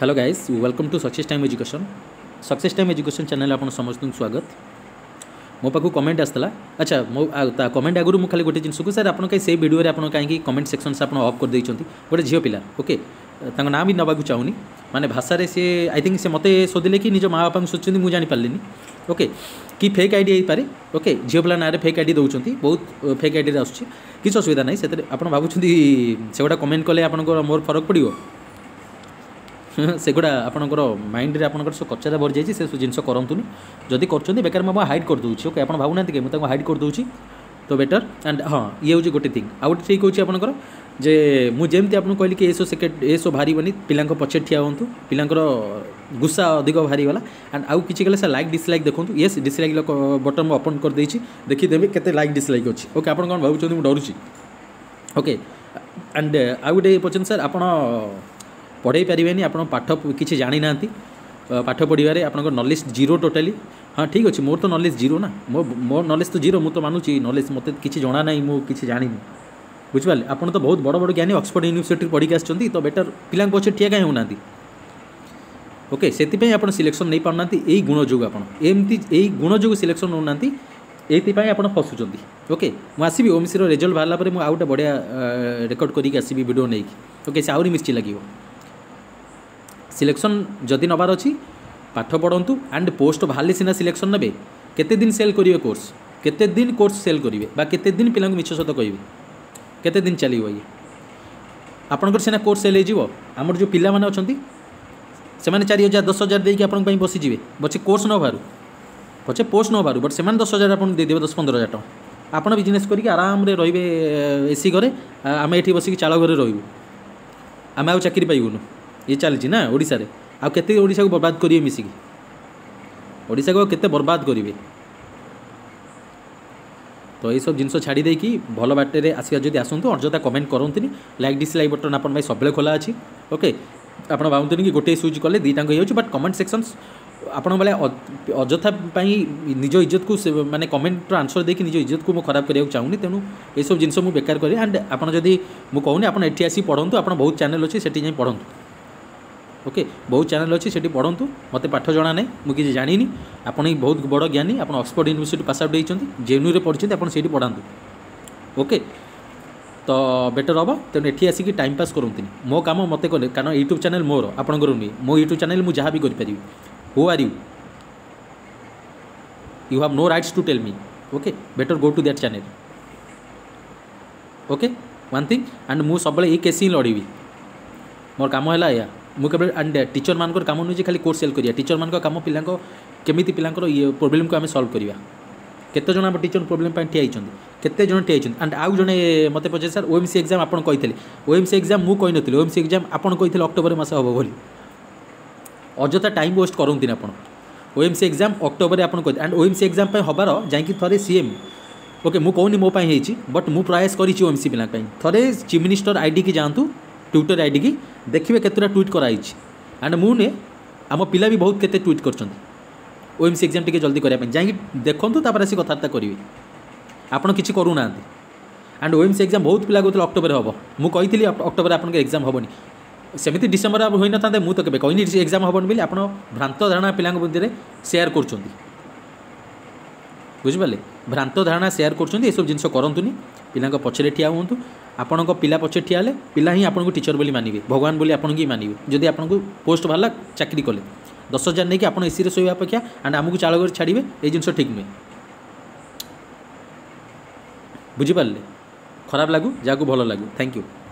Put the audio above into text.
hello guys welcome to success time education success time education channel आप समस्त स्वागत मो पाक कमेंट आसला अच्छा मो कमेंट आगुरी मुझे खाली गोटे जिनस को सर आप से भिडियो आप कहीं कमेंट सेक्शन से आप अफ करदे गोटे झील पिला ओके ना भी नवाक चाहूनी मैंने भाषा से आई थिंक से मत शोधिले कि निज माँ बापा को सोचते मुझे जापारे ओके कि फेक आईडी ହେଇପାରେ ओके झील ପିଲା ना फेक आई डी ବହୁତ ଫେକ୍ ଆଇଡ଼ିରେ ଆସୁଛି କିଛି ଅସୁବିଧା असुविधा ସେଥିରେ ଆପଣ ଭାବୁଛନ୍ତି ସେଗୁଡ଼ା କମେଣ୍ଟ କଲେ ଆପଣଙ୍କର ମୋର ଫରକ ପଡ଼ିବ ସେଗୁଡ଼ା ଆପଣଙ୍କର ମାଇଣ୍ଡରେ ଆପଣଙ୍କର ସବୁ କଚରା ଭରିଯାଇଛି ସେସବୁ ଜିନିଷ କରନ୍ତୁନି ଯଦି କରୁଛନ୍ତି ବେକାର ମୁଁ ହାଇଡ଼ କରିଦେଉଛି ଓକେ ଆପଣ ଭାବୁନାହାନ୍ତି କି ମୁଁ ତାଙ୍କୁ ହାଇଡ଼ କରିଦେଉଛି ତ ବେଟର୍ ଆଣ୍ଡ ହଁ ଇଏ ହେଉଛି ଗୋଟେ ଥିଙ୍ଗ ଆଉ ଗୋଟେ ଠିକ୍ ହେଉଛି ଆପଣଙ୍କର ଯେ ମୁଁ ଯେମିତି ଆପଣଙ୍କୁ କହିଲି କି ଏସବୁ ସେକେଣ୍ଡ ଏସବୁ ବାହାରିବନି ପିଲାଙ୍କ ପଛରେ ଠିଆ ହୁଅନ୍ତୁ ପିଲାଙ୍କର ଗୁସା ଅଧିକ ବାହାରିଗଲା ଆଣ୍ଡ ଆଉ କିଛି କଲେ ସାର୍ ଲାଇକ୍ ଡିସ୍ଲାଇକ୍ ଦେଖନ୍ତୁ ୟେସ୍ ଡିସ୍ଲାଇକ୍ ବଟନ୍ ମୁଁ ଅପନ୍ କରିଦେଇଛି ଦେଖିଦେବି କେତେ ଲାଇକ୍ ଡିସ୍ଲାଇକ୍ ଅଛି ଓକେ ଆପଣ କ'ଣ ଭାବୁଛନ୍ତି ମୁଁ ଡରୁଛି ଓକେ ଆଣ୍ଡ ଆଉ ଗୋଟେ ପଚାରନ୍ତୁ ସାର୍ ଆପଣ পড়াই পারিবেনি আপনার পাঠ কিছু জাঁ না পাঠ পড়িবার আপনার নলেজ জিরো টোটালি হ্যাঁ ঠিক আছে মোর তো নলেজ জিরো না মো মো নলেজ তো জিরো মু তো মানুছি নলেজ মতো কিছু জনা নাই মু কিছু জাঁনি বুঝিপারে আপনার তো বহুত বড় বড় জ্ঞানী অক্সফোর্ড ইউনিভর্সিটি পড়ি আসছেন তো বেটার পিলা পছে ঠিয়া কাই হোনা ওকে সেপাই আপনার সিলেকশন নেই পাওনা এই গুণ যোগ আপনার এমতি এই গুণ যোগ সিলেকশন হোনা এইপাই আপনার ফসুচার ওকে মু আসবি ওমসির রেজল্ট বাহারা পরে মু আউ গোটে বড়িয়া রেকর্ড করি আসবি ভিডিও নেই ওকে সে আহরি মিষ্টি লাগিব সিলেকশন যদি নেবার অছি পাঠ পড়ন্তু আন্ড পোস্ট বাহারে সিনা সিলেকশন নেবে কেতে দিন সেল করবে কোর্স কেতে দিন কোর্স সেল করবে বা কেতে দিন পিলা মিছ সত কহবে কেতে দিন চালিব ইয়ে আপনার সিনা কোর্স সেল হয়ে আমার যে পিলা মানে অনেক সে চারি হাজার দশ হাজার দিয়ে আপনার বসিযে পছে কোর্স নবারু পছে পোস্ট নবারু বট সে দশ হাজার আপনার দিয়ে দেবে দশ পনেরো হাজার টাকা ଆପଣ ବିଜନେସ୍ କରିକି ଆରାମରେ ରହିବେ ଏସି ଘରେ ଆମେ ଏଠି ବସିକି ଚାଳ ଘରେ ରହିବୁ ଆମେ ଆଉ ଚାକିରି ପାଇବୁନୁ ଇଏ ଚାଲିଛି ନା ଓଡ଼ିଶାରେ ଆଉ କେତେ ଓଡ଼ିଶାକୁ ବର୍ବାଦ କରିବେ ମିଶିକି ଓଡ଼ିଶାକୁ ଆଉ କେତେ ବର୍ବାଦ କରିବେ ତ ଏଇସବୁ ଜିନିଷ ଛାଡ଼ି ଦେଇକି ଭଲ ବାଟରେ ଆସିବା ଯଦି ଆସନ୍ତୁ ଅଯଥା କମେଣ୍ଟ କରନ୍ତୁନି ଲାଇକ୍ ଡିସ୍ଲାଇକ୍ ବଟନ୍ ଆପଣ ପାଇଁ ସବୁବେଳେ ଖୋଲା ଅଛି ଓକେ ଆପଣ ଭାବନ୍ତୁନି କି ଗୋଟିଏ ସୁଇଚ୍ କଲେ ଦୁଇଟାଙ୍କ ହେଇଯାଉଛି ବଟ୍ କମେଣ୍ଟ ସେକ୍ସନ୍ସ ଆପଣଙ୍କ ବେଳେ ଅଯଥା ପାଇଁ ନିଜ ଇଜ୍ଜତକୁ ମାନେ କମେଣ୍ଟର ଆନ୍ସର ଦେଇକି ନିଜ ଇଜ୍ଜତକୁ ମୁଁ ଖରାପ କରିବାକୁ ଚାହୁଁନି ତେଣୁ ଏସବୁ ଜିନିଷ ମୁଁ ବେକାର କରେ ଆଣ୍ଡ ଆପଣ ଯଦି ମୁଁ କହୁନି ଆପଣ ଏଠି ଆସି ପଢ଼ନ୍ତୁ ଆପଣ ବହୁତ ଚ୍ୟାନେଲ୍ ଅଛି ସେଠି ଯାଇ ପଢ଼ନ୍ତୁ ওকে বহু চ্যানেল অছি সেটি পড়ন্তু মতো পাঠ জনা নাই মু কিছু জানিনি আপন বহুত বড় জ্ঞানী আপনার অক্সফোর্ড ইউনিভার্সিটি পাস আউট হয়েছেন জেনুরে পড়ছেন আপনার সেইটি পড়ান্তু ওকে ତ ବେଟର୍ ହେବ ତେଣୁ ଏଠି ଆସିକି ଟାଇମ୍ ପାସ୍ କରନ୍ତୁନି ମୋ କାମ ମୋତେ କଲେ କାରଣ ୟୁଟ୍ୟୁବ୍ ଚ୍ୟାନେଲ୍ ମୋର ଆପଣଙ୍କର ନୁହେଁ ମୋ ୟୁଟ୍ୟୁବ୍ ଚ୍ୟାନେଲ୍ ମୁଁ ଯାହା ବି କରିପାରିବି who are you you have no rights to tell me okay better go to that channel okay one thing and ମୁଁ ସବୁବେଳେ ଏଇ କେସ୍ ହିଁ ଲଢ଼ିବି ମୋର କାମ ହେଲା ଏହା ମୁଁ କେବଳ ଆଣ୍ଡ ଟିଚରମାନଙ୍କର କାମ ନୁହେଁ ଯେ ଖାଲି କୋର୍ସ ସେଲ୍ କରିବା ଟିଚରମାନଙ୍କ କାମ ପିଲାଙ୍କ କେମିତି ପିଲାଙ୍କର ଇଏ ପ୍ରୋବ୍ଲେମ୍କୁ ଆମେ ସଲ୍ଭ କରିବା କେତେଜଣ ଆମ ଟିଚର ପ୍ରୋବ୍ଲେମ୍ ପାଇଁ ଠିଆ ହେଇଛନ୍ତି କେତେ ଜଣ ଠିଆ ହେଇଛନ୍ତି ଆଣ୍ଡ ଆଉ ଜଣେ ମୋତେ ପଚାରେ ସାର୍ ଓଏମ୍ସି ଏକ୍ଜାମ୍ ଆପଣ କହିଥିଲେ ଓଏମ୍ସି ଏକ୍ଜାମ୍ ମୁଁ କହିନଥିଲି ଓଏମ୍ସି ଏକ୍ଜାମ୍ ଆପଣ କହିଥିଲେ ଅକ୍ଟୋବର ମାସ ହେବ ବୋଲି ଅଯଥା ଟାଇମ୍ ୱେଷ୍ଟ କରନ୍ତୁନି ଆପଣ ଓଏମ୍ସି ଏକ୍ଜାମ୍ ଅକ୍ଟୋବରରେ ଆପଣ କହିଥିଲେ ଆଣ୍ଡ ଓଏମ୍ସି ଏକ୍ଜାମ୍ ପାଇଁ ହେବାର ଯାଇକି ଥରେ ସିଏମ୍ ଓକେ ମୁଁ କହୁନି ମୋ ପାଇଁ ହେଇଛି ବଟ୍ ମୁଁ ପ୍ରୟାସ କରିଛି ଓଏମ୍ସି ପିଲାଙ୍କ ପାଇଁ ଥରେ ଚିଫ୍ ମିନିଷ୍ଟର ଆଇଡ଼ିକି ଯାଆନ୍ତୁ ଟ୍ୱିଟର ଆଇଡ଼ିକି ଦେଖିବେ କେତେଟା ଟ୍ୱିଟ୍ କରାଯାଇଛି ଆଣ୍ଡ ମୁଁ ନୁହେଁ ଆମ ପିଲା ବି ବହୁତ କେତେ ଟ୍ୱିଟ୍ କରିଛନ୍ତି ଓଏମ୍ସି ଏକ୍ଜାମ୍ ଟିକେ ଜଲ୍ଦି କରିବା ପାଇଁ ଯାଇକି ଦେଖନ୍ତୁ ତାପରେ ଆସି କଥାବାର୍ତ୍ତା କରିବେ ଆପଣ କିଛି କରୁନାହାନ୍ତି ଆଣ୍ଡ ଓଏମ୍ସି ଏକ୍ଜାମ୍ ବହୁତ ପିଲା କହୁଥିଲେ ଅକ୍ଟୋବର ହେବ ମୁଁ କହିଥିଲି ଅକ୍ଟୋବର ଆପଣଙ୍କ ଏକ୍ଜାମ୍ ହେବନି ସେମିତି ଡିସେମ୍ବର ହୋଇନଥାନ୍ତେ ମୁଁ ତ କେବେ କହିନି ଏକ୍ଜାମ୍ ହେବନି ବୋଲି ଆପଣ ଭ୍ରାନ୍ତ ଧାରଣା ପିଲାଙ୍କ ମଧ୍ୟରେ ସେୟାର କରୁଛନ୍ତି ବୁଝିପାରିଲେ ଭ୍ରାନ୍ତ ଧାରଣା ସେୟାର କରୁଛନ୍ତି ଏସବୁ ଜିନିଷ କରନ୍ତୁନି ପିଲାଙ୍କ ପଛରେ ଠିଆ ହୁଅନ୍ତୁ ଆପଣଙ୍କ ପିଲା ପଛେ ଠିଆ ହେଲେ ପିଲା ହିଁ ଆପଣଙ୍କୁ ଟିଚର ବୋଲି ମାନିବେ ଭଗବାନ ବୋଲି ଆପଣଙ୍କୁ ହିଁ ମାନିବେ ଯଦି ଆପଣଙ୍କୁ ପୋଷ୍ଟ ବାହାରିଲା ଚାକିରି କଲେ ଦଶ ହଜାର ନେଇକି ଆପଣ ଏସିରେ ଶୋଇବା ଅପେକ୍ଷା ଆଣ୍ଡ ଆମକୁ ଚାଳ ଘରେ ଛାଡ଼ିବେ ଏଇ ଜିନିଷ ଠିକ୍ ନୁହେଁ ବୁଝିପାରିଲେ ଖରାପ ଲାଗୁ ଯାହାକୁ ଭଲ ଲାଗୁ ଥ୍ୟାଙ୍କ ୟୁ